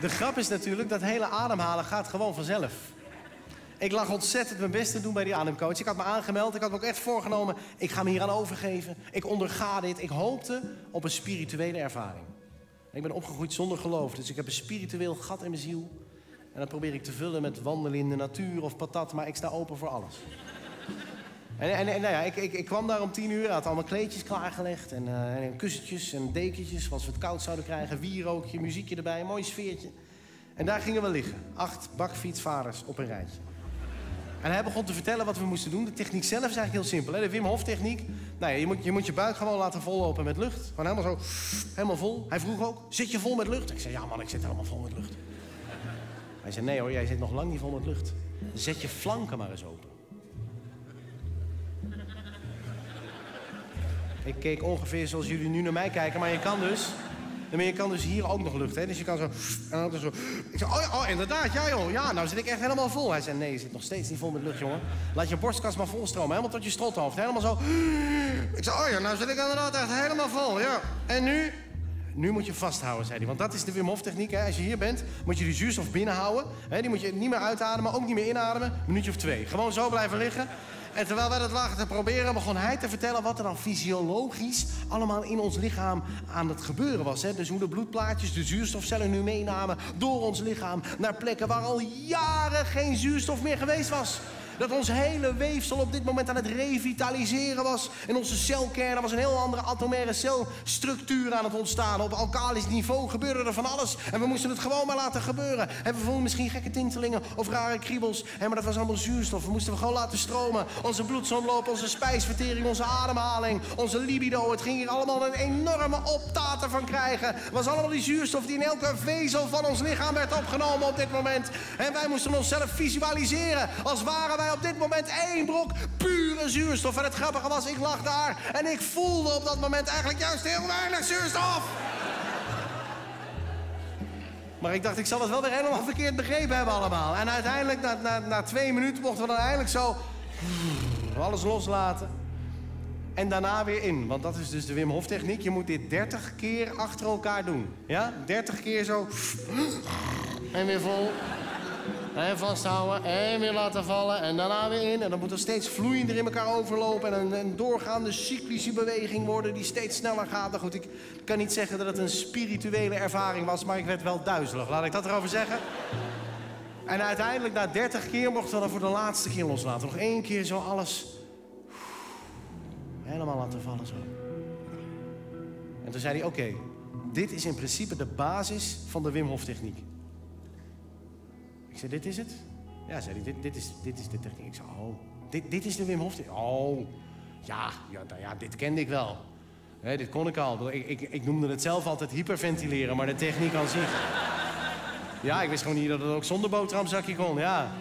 De grap is natuurlijk, dat hele ademhalen gaat gewoon vanzelf. Ik lag ontzettend mijn best te doen bij die ademcoach. Ik had me aangemeld, ik had me ook echt voorgenomen... ik ga me hier aan overgeven, ik onderga dit. Ik hoopte op een spirituele ervaring. Ik ben opgegroeid zonder geloof, dus ik heb een spiritueel gat in mijn ziel. En dat probeer ik te vullen met wandelen in de natuur of patat... maar ik sta open voor alles. En, en, nou ja, ik, ik, ik, kwam daar om tien uur, had allemaal kleedjes klaargelegd... En, uh, en kussentjes en dekentjes, zoals we het koud zouden krijgen... wierookje, muziekje erbij, een mooi sfeertje. En daar gingen we liggen. Acht bakfietsvaders op een rijtje. En hij begon te vertellen wat we moesten doen. De techniek zelf is eigenlijk heel simpel. Hè? De Wim Hof techniek. Nou ja, je, moet, je moet je buik gewoon laten vollopen met lucht. Gewoon helemaal zo, helemaal vol. Hij vroeg ook, zit je vol met lucht? Ik zei, ja man, ik zit helemaal vol met lucht. Hij zei, nee hoor, jij zit nog lang niet vol met lucht. Zet je flanken maar eens open. Ik keek ongeveer zoals jullie nu naar mij kijken, maar je kan dus... Maar je kan dus hier ook nog lucht, hè? Dus je kan zo... En dan zo... Ik zei, oh, oh, inderdaad, ja joh. Ja, nou zit ik echt helemaal vol. Hij zei, nee, je zit nog steeds niet vol met lucht, jongen. Laat je borstkast maar volstromen, helemaal tot je strothoofd. Helemaal zo... Ik zei, oh ja, nou zit ik inderdaad echt helemaal vol, ja. En nu? Nu moet je vasthouden, zei hij. Want dat is de Wim Hof techniek. Hè. Als je hier bent, moet je die zuurstof binnenhouden. Hè. Die moet je niet meer uitademen, ook niet meer inademen. Een minuutje of twee. Gewoon zo blijven liggen. En terwijl wij dat lagen te proberen, begon hij te vertellen wat er dan fysiologisch allemaal in ons lichaam aan het gebeuren was. Hè? Dus hoe de bloedplaatjes de zuurstofcellen nu meenamen door ons lichaam naar plekken waar al jaren geen zuurstof meer geweest was. Dat ons hele weefsel op dit moment aan het revitaliseren was. En onze celkern was een heel andere atomaire celstructuur aan het ontstaan. Op alkalisch niveau gebeurde er van alles. En we moesten het gewoon maar laten gebeuren. En we voelden misschien gekke tintelingen of rare kriebels. En maar dat was allemaal zuurstof. We moesten we gewoon laten stromen. Onze bloedsomloop, onze spijsvertering, onze ademhaling, onze libido. Het ging hier allemaal een enorme optaten van krijgen. Het was allemaal die zuurstof die in elke vezel van ons lichaam werd opgenomen op dit moment. En wij moesten onszelf visualiseren als waren wij op dit moment één brok pure zuurstof. En het grappige was, ik lag daar en ik voelde op dat moment eigenlijk juist heel weinig zuurstof. Maar ik dacht, ik zal het wel weer helemaal verkeerd begrepen hebben allemaal. En uiteindelijk, na, na, na twee minuten, mochten we dan eindelijk zo alles loslaten. En daarna weer in. Want dat is dus de Wim Hof techniek. Je moet dit 30 keer achter elkaar doen. Ja? 30 keer zo. En weer vol. En vasthouden en weer laten vallen en daarna weer in. En dan moet er steeds vloeiender in elkaar overlopen. En een, een doorgaande cyclische beweging worden die steeds sneller gaat. Nou goed, ik kan niet zeggen dat het een spirituele ervaring was, maar ik werd wel duizelig. Laat ik dat erover zeggen. En uiteindelijk, na 30 keer, mochten we dan voor de laatste keer loslaten. Nog één keer zo alles helemaal laten vallen zo. En toen zei hij, oké, dit is in principe de basis van de Wim Hof techniek. Ik zei, dit is het? Ja, zei hij, dit, dit, is, dit is de techniek. Ik zei, oh, dit, dit is de Wim Hof. Oh, ja, ja, nou ja, dit kende ik wel. dit kon ik al. Ik, ik, ik noemde het zelf altijd hyperventileren, maar de techniek aan zich... Ja, ik wist gewoon niet dat het ook zonder boterhamzakje kon, ja.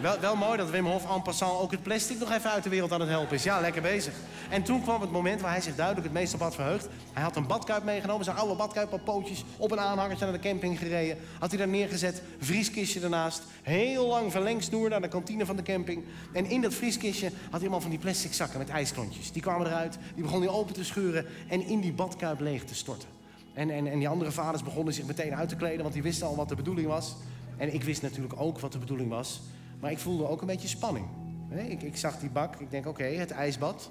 Wel, wel mooi dat Wim Hof en passant ook het plastic nog even uit de wereld aan het helpen is. Ja, lekker bezig. En toen kwam het moment waar hij zich duidelijk het meest op had verheugd. Hij had een badkuip meegenomen, zijn oude badkuip op pootjes, op een aanhangertje naar de camping gereden. Had hij daar neergezet, vrieskistje ernaast, heel lang verlengsnoer naar de kantine van de camping. En in dat vrieskistje had hij allemaal van die plastic zakken met ijsklontjes. Die kwamen eruit, die begonnen hij open te scheuren en in die badkuip leeg te storten. En, en, en die andere vaders begonnen zich meteen uit te kleden, want die wisten al wat de bedoeling was. En ik wist natuurlijk ook wat de bedoeling was. Maar ik voelde ook een beetje spanning. Ik, ik zag die bak, ik denk oké, het ijsbad.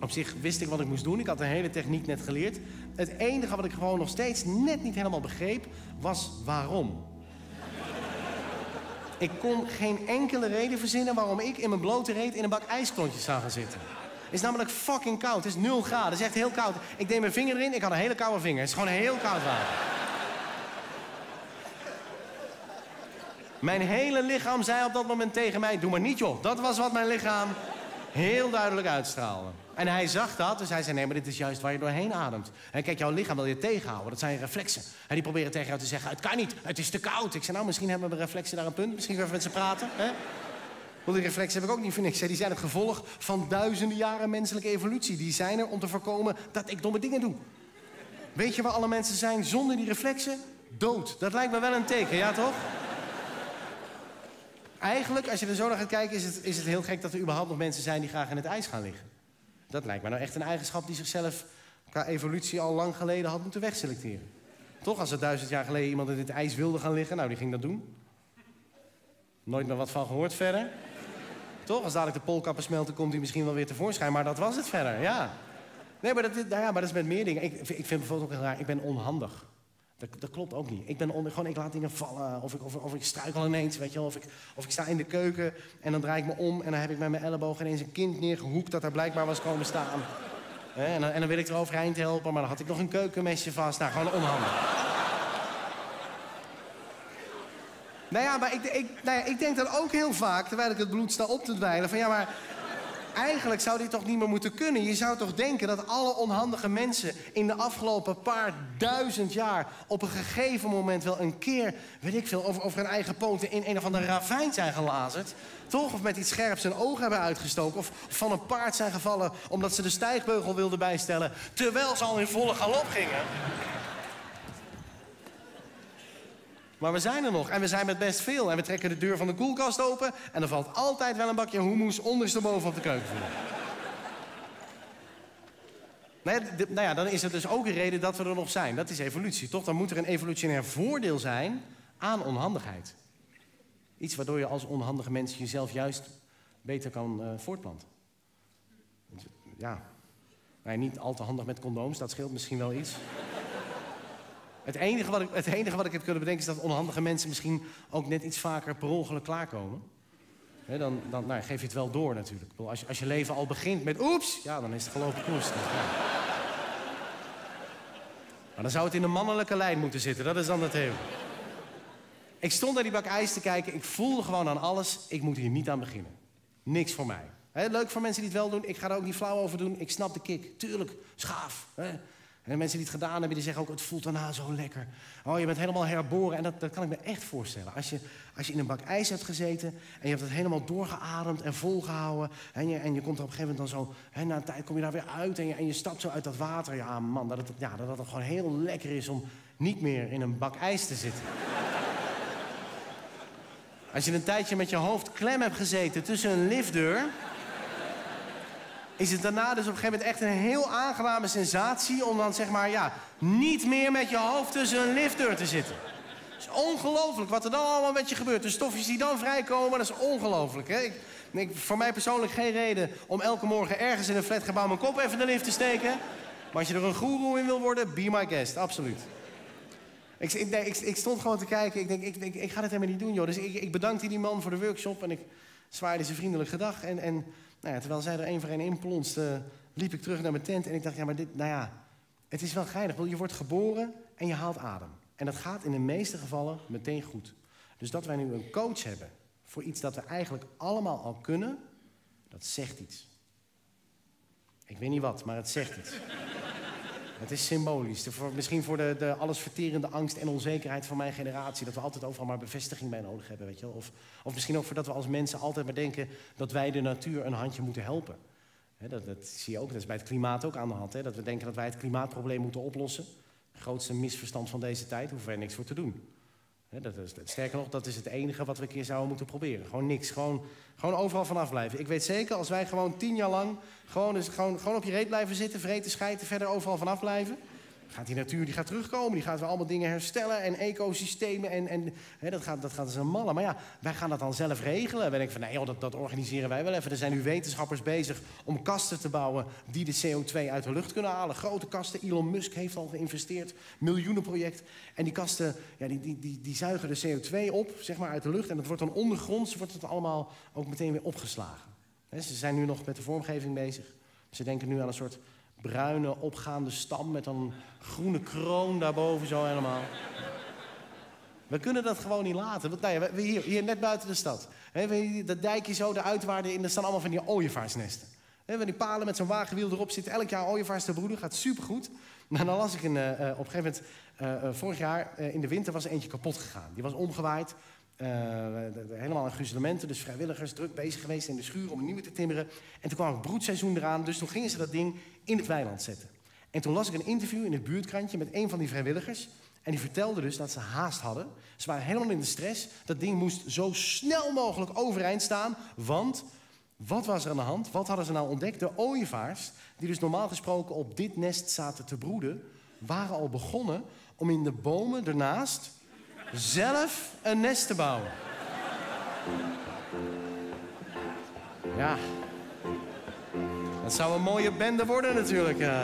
Op zich wist ik wat ik moest doen. Ik had de hele techniek net geleerd. Het enige wat ik gewoon nog steeds net niet helemaal begreep, was waarom. ik kon geen enkele reden verzinnen waarom ik in mijn blote reet in een bak ijsklontjes zou gaan zitten. Het is namelijk fucking koud. Het is 0 graden. Het is echt heel koud. Ik deed mijn vinger erin. Ik had een hele koude vinger. Het is gewoon heel koud water. Mijn hele lichaam zei op dat moment tegen mij: Doe maar niet, joh. Dat was wat mijn lichaam heel duidelijk uitstraalde. En hij zag dat, dus hij zei: Nee, maar dit is juist waar je doorheen ademt. En kijk, jouw lichaam wil je tegenhouden. Dat zijn reflexen. En die proberen tegen jou te zeggen: Het kan niet, het is te koud. Ik zei: Nou, misschien hebben we reflexen daar een punt. Misschien even met ze praten. Hè? Want die reflexen heb ik ook niet voor niks. Die zijn het gevolg van duizenden jaren menselijke evolutie. Die zijn er om te voorkomen dat ik domme dingen doe. Weet je waar alle mensen zijn zonder die reflexen? Dood. Dat lijkt me wel een teken, ja toch? Eigenlijk, als je er zo naar gaat kijken, is het, is het heel gek dat er überhaupt nog mensen zijn die graag in het ijs gaan liggen. Dat lijkt me nou echt een eigenschap die zichzelf qua evolutie al lang geleden had moeten wegselecteren. Toch, als er duizend jaar geleden iemand in het ijs wilde gaan liggen, nou, die ging dat doen. Nooit meer wat van gehoord verder. Toch, als dadelijk de polkappen smelten, komt hij misschien wel weer tevoorschijn. Maar dat was het verder, ja. Nee, maar dat, nou ja, maar is met meer dingen. Ik, ik vind bijvoorbeeld ook heel raar, ik ben onhandig. Dat, klopt ook niet. Ik, ben on, gewoon, ik laat dingen vallen, of ik, of, of ik struikel ineens, weet je wel. Of ik, of ik sta in de keuken en dan draai ik me om... en dan heb ik met mijn elleboog ineens een kind neergehoekt... dat daar blijkbaar was komen staan. En dan, en dan wil ik er overeind helpen, maar dan had ik nog een keukenmesje vast. Nou, gewoon onhandig. Nou ja, maar ik, ik, nou ja, ik denk dan ook heel vaak, terwijl ik het bloed sta op te dweilen... van ja, maar eigenlijk zou dit toch niet meer moeten kunnen? Je zou toch denken dat alle onhandige mensen in de afgelopen paar duizend jaar... op een gegeven moment wel een keer, weet ik veel, over, over hun eigen poten... in een of andere ravijn zijn gelazerd? Toch? Of met iets scherps hun ogen hebben uitgestoken? Of van een paard zijn gevallen omdat ze de stijgbeugel wilden bijstellen... terwijl ze al in volle galop gingen? Maar we zijn er nog en we zijn met best veel. En we trekken de deur van de koelkast open... en er valt altijd wel een bakje hummus ondersteboven op de keukenvloer. Nou ja, dan is er dus ook een reden dat we er nog zijn. Dat is evolutie, toch? Dan moet er een evolutionair voordeel zijn aan onhandigheid. Iets waardoor je als onhandige mens jezelf juist beter kan uh, voortplanten. Ja, nee, niet al te handig met condooms, dat scheelt misschien wel iets. Het enige, wat ik, het enige wat ik heb kunnen bedenken is dat onhandige mensen misschien ook net iets vaker per ongeluk klaarkomen. dan, dan nou, geef je het wel door natuurlijk. Als je, als je leven al begint met oeps, ja, dan is het gelopen koers. Ja. Maar dan zou het in een mannelijke lijn moeten zitten. Dat is dan het hele. Ik stond naar die bak ijs te kijken. Ik voelde gewoon aan alles. Ik moet hier niet aan beginnen. Niks voor mij. leuk voor mensen die het wel doen. Ik ga er ook niet flauw over doen. Ik snap de kick. Tuurlijk, schaaf. En mensen die het gedaan hebben, die zeggen ook, het voelt daarna zo lekker. Oh, je bent helemaal herboren. En dat, dat kan ik me echt voorstellen. Als je, als je in een bak ijs hebt gezeten en je hebt het helemaal doorgeademd en volgehouden. En je, en je komt er op een gegeven moment dan zo, hè, na een tijd kom je daar weer uit en je, en je stapt zo uit dat water. Ja, man, dat het, ja, dat het gewoon heel lekker is om niet meer in een bak ijs te zitten. Als je een tijdje met je hoofd klem hebt gezeten tussen een liftdeur is het daarna dus op een gegeven moment echt een heel aangename sensatie... om dan zeg maar, ja, niet meer met je hoofd tussen een liftdeur te zitten. Het is ongelooflijk wat er dan allemaal met je gebeurt. De stofjes die dan vrijkomen, dat is ongelooflijk. Ik, ik, voor mij persoonlijk geen reden om elke morgen ergens in een flatgebouw mijn kop even in de lift te steken. Maar als je er een goeroe in wil worden, be my guest, absoluut. Ik, ik, ik, stond gewoon te kijken. Ik denk, ik, ik, ga dit helemaal niet doen, joh. Dus ik, ik bedankte die man voor de workshop en ik zwaaide ze vriendelijk gedag. En, en nou terwijl zij er één voor één inplonste, liep ik terug naar mijn tent en ik dacht, ja, maar dit, nou ja, het is wel geinig. Je wordt geboren en je haalt adem. En dat gaat in de meeste gevallen meteen goed. Dus dat wij nu een coach hebben voor iets dat we eigenlijk allemaal al kunnen, dat zegt iets. Ik weet niet wat, maar het zegt iets. Het is symbolisch. misschien voor de, de allesverterende angst en onzekerheid van mijn generatie. Dat we altijd overal maar bevestiging bij nodig hebben. Weet je? Of, of misschien ook voordat we als mensen altijd maar denken dat wij de natuur een handje moeten helpen. dat, dat, zie je ook, dat is bij het klimaat ook aan de hand. dat we denken dat wij het klimaatprobleem moeten oplossen. Grootste misverstand van deze tijd, hoeven wij niks voor te doen. Dat is, sterker nog, dat is het enige wat we een keer zouden moeten proberen. Gewoon niks. Gewoon, gewoon overal vanaf blijven. Ik weet zeker, als wij gewoon tien jaar lang gewoon, dus gewoon, gewoon op je reet blijven zitten, vreten, schijten, verder overal vanaf blijven gaat die natuur die gaat terugkomen. Die gaat weer allemaal dingen herstellen en ecosystemen. En, en hè, dat, gaat, dat gaat als een malle. Maar ja, wij gaan dat dan zelf regelen. Wij denken van, nee dat, dat organiseren wij wel even. Er zijn nu wetenschappers bezig om kasten te bouwen... die de CO2 uit de lucht kunnen halen. Grote kasten. Elon Musk heeft al geïnvesteerd. Miljoenenproject. En die kasten, ja, die, die, die, die zuigen de CO2 op, zeg maar, uit de lucht. En dat wordt dan ondergronds, wordt het allemaal ook meteen weer opgeslagen. ze zijn nu nog met de vormgeving bezig. Ze denken nu aan een soort bruine opgaande stam met een groene kroon daarboven zo helemaal. We kunnen dat gewoon niet laten. Want, nou we hier, hier net buiten de stad. He, dat dijkje zo, de uitwaarden in, er staan allemaal van die ooievaarsnesten. Van die palen met zo'n wagenwiel erop zitten elk jaar ooievaars te broeden. Gaat supergoed. Maar dan las ik een, uh, op een gegeven moment, uh, vorig jaar in de winter was er eentje kapot gegaan. Die was omgewaaid. Uh, helemaal aan gruzelementen, dus vrijwilligers druk bezig geweest in de schuur om een nieuwe te timmeren. En toen kwam het broedseizoen eraan, dus toen gingen ze dat ding in het weiland zetten. En toen las ik een interview in het buurtkrantje met een van die vrijwilligers. En die vertelde dus dat ze haast hadden. Ze waren helemaal in de stress. Dat ding moest zo snel mogelijk overeind staan. Want wat was er aan de hand? Wat hadden ze nou ontdekt? De ooievaars, die dus normaal gesproken op dit nest zaten te broeden, waren al begonnen om in de bomen ernaast zelf een nest te bouwen. Ja. Dat zou een mooie bende worden natuurlijk. eh.